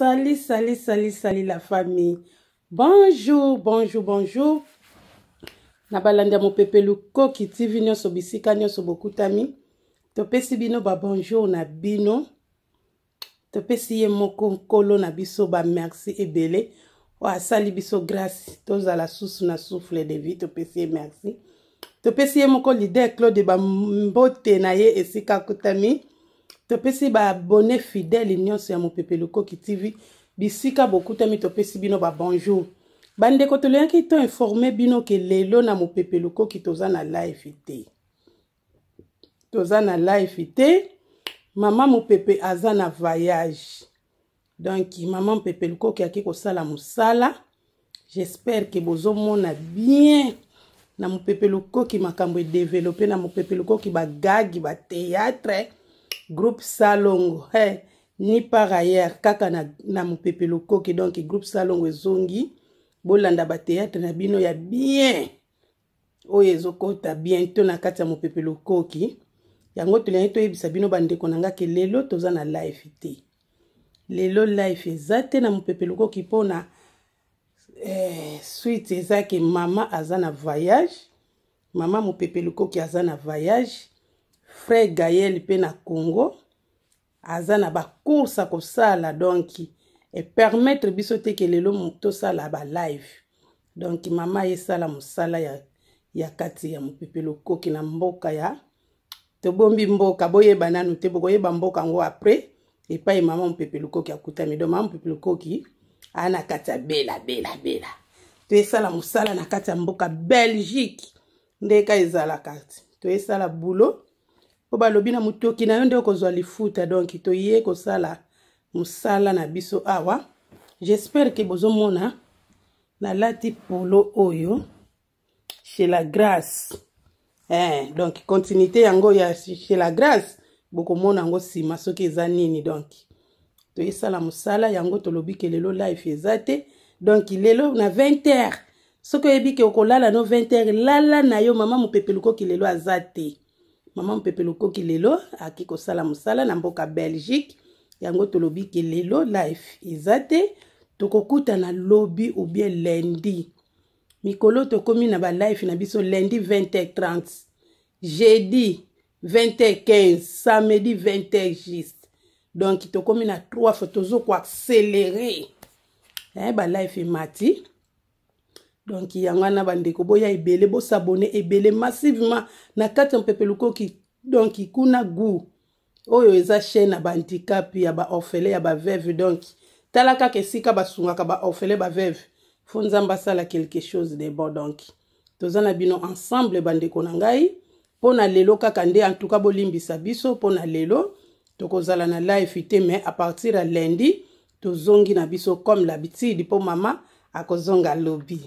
Salut, salut, salut, salut la famille. Bonjour, bonjour, bonjour. Na balandi ya mopepelu koki TV nyonso bisika nyonso bokutami. Topesi bino ba bonjour na bino. topesi ye moko nkolo na biso bamerci ebele oyo asali biso grâce tozala susu na souffle de vie topesi ye merci topesi ye moko lider claude bambote na ye esika akutami topesi baabone fidèle nyonso ya mopepe lukoki tv bisika bokutami topesi bino babonjour bandeko tolingaki to informe bino ke lelo na mopepe lukoki toza na live te toza na life te mama mopepe aza na voyage donk mama mopepe likoki ake kosala mosala j'espère ke bozomona bien na mopepe lukoki makambo edevelope na mopepe lukoki bagagi bateatre groupe salongo hey, ni par ailleurs kaka na, na mopepe lukoki donk groupe salongo ezongi bolanda bateatre na bino ya bien oyo ezokota bientôt na kati ya mopepe lokoki yango tolingi toyebisa bino bandeko na nga ke lelo toza na life te lelo life eza te na mopepe lokoki mpona eh, suite eza ke mama aza na voyage mama mopepe lokoki aza na voyage frère gael mpe na congo aza na ba course ya kosala donc epermettre biso te ke lelo tosala ba live donc mama esala mosala ya, ya kati ya mopepe lokoki na mboka ya tobombi mboka boyeba nanu te bokoyeba mboka yango après epai mama mopepe lokoki akutami donc mama mopepe lokoki aa na kati ya bela bela bela toyesala mosala na kati ya mboka belgique ndeka ezalaka toyesala boulot mpo balobi na motoki na yo nde okozwa lifuta donk toye kosala mosala na biso awa j'espère ke bozomona nalati polo oyo chez la grâce eh, donc continuité yango ya chez la grâce bokomona yango nsima soki eza nini donk toyesala mosala yango tolobi ke lelo life eza te donc lelo na 20 heures soki oyebi ke okolala no 20 heures lala na yo mama mopepe lukoki lelo aza te mama mopepe lukoki lelo aki kosala mosala na mboka belgique yango tolobi ke lelo life eza te tokokutana lobi ou bien lundi mikolo tokomi na balife na biso lundi 20h30 jeudi 20h15 samedi 20h juste donc tokomi na 3 fo tozo koaccelere eh, balife emati donc yango wana bandeko boya ebele bosabone ebele massivement na kati ya mpepe lukoki donc kuna gout oyo eza chaine ya bahandicap ya baorfele ya baveve donc tala kaka esika basungaka baorfele baveve fo nzambe asala quelque chose de bon donc toza na bino ensemble bandeko na ngai mpo na lelo kaka nde antuka bolimbisa biso mpo na lelo tokozala na life te mais à partir ya lundi tozongi na biso comme l'habitude mpo mama akozonga lobi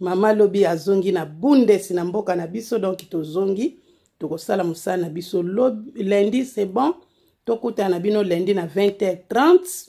mama lobi azongi na bundes na mboka na biso donk tozongi tokosala mosala na biso lundi c'est bon tokutana na bino lundi na 20h30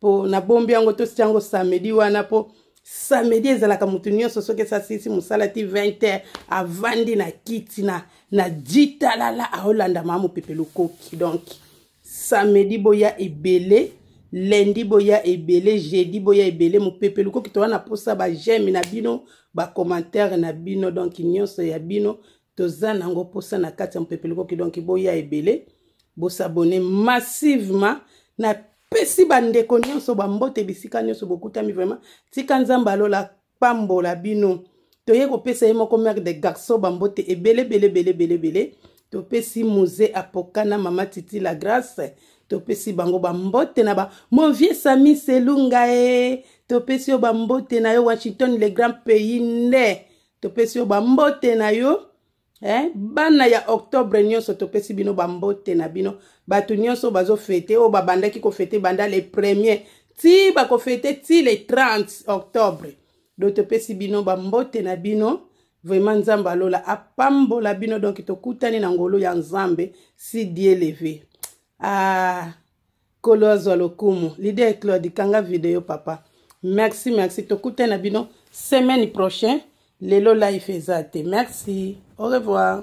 po nabombi yango tosi yango samedi wana po samedi ezalaka moto nyonso soki esasilisi mosala ti 20 heure avandi na kiti na na jitalala aolanda maa mopepe lokoki donk samedi boya ebele lendi boya ebele jeudi boya ebele mopepe lokoki toza na mposa bajeme na bino bacommentaire na bino donk nyonso ya bino toza na yango mposa na kati ya mopepe likoki donki boya ebele bosabone massivement na pesi bandeko nyonso bambote bisika nyonso bokutami vraiment tika nzambe alola pambola bino toye kopesa ye moko mare de garçon bambote ebelebelebelebelebele topesi muze apoka na mama titi la grace topesi bango bambote na ba mon vieux sami selunga e topesi yo bambote na yo washington le grand pays nde topesi yo bambote na yo eh? bana ya octobre nyonso topesi bino bambote na bino bato nyonso bazofete oyo babandaki kofete banda le premier ti bakofete ti le 30 octobre do topesi bino bambote na bino vraiment nzambe alola apambola bino donk tokutani na ngolu ya nzambe si dieleve ah. kolo azwa lokumu leader claude kanga video papa merci merci tokute na bino semaine prochain lelo life eza te merci au revoir